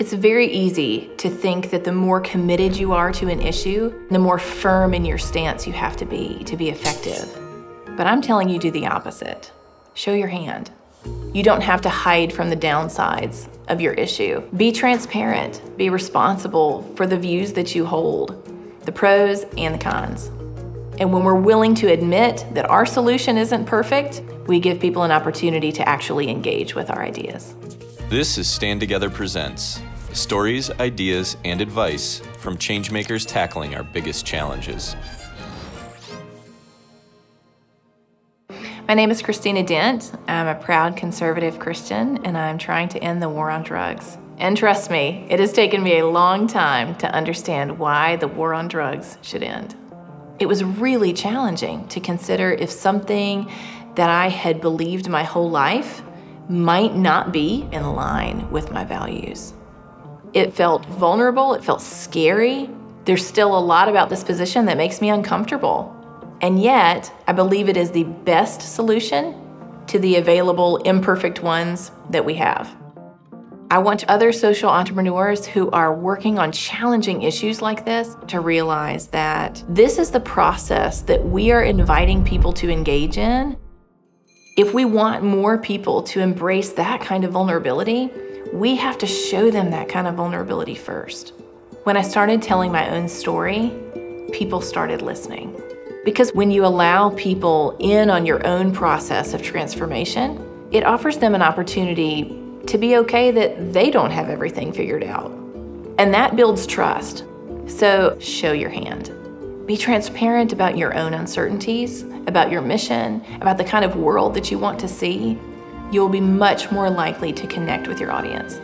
It's very easy to think that the more committed you are to an issue, the more firm in your stance you have to be to be effective. But I'm telling you, do the opposite. Show your hand. You don't have to hide from the downsides of your issue. Be transparent. Be responsible for the views that you hold, the pros and the cons. And when we're willing to admit that our solution isn't perfect, we give people an opportunity to actually engage with our ideas. This is Stand Together Presents stories, ideas, and advice from changemakers tackling our biggest challenges. My name is Christina Dent. I'm a proud conservative Christian, and I'm trying to end the war on drugs. And trust me, it has taken me a long time to understand why the war on drugs should end. It was really challenging to consider if something that I had believed my whole life might not be in line with my values. It felt vulnerable, it felt scary. There's still a lot about this position that makes me uncomfortable. And yet, I believe it is the best solution to the available imperfect ones that we have. I want other social entrepreneurs who are working on challenging issues like this to realize that this is the process that we are inviting people to engage in. If we want more people to embrace that kind of vulnerability, we have to show them that kind of vulnerability first. When I started telling my own story, people started listening. Because when you allow people in on your own process of transformation, it offers them an opportunity to be okay that they don't have everything figured out. And that builds trust. So show your hand. Be transparent about your own uncertainties, about your mission, about the kind of world that you want to see. You'll be much more likely to connect with your audience.